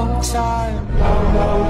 long time.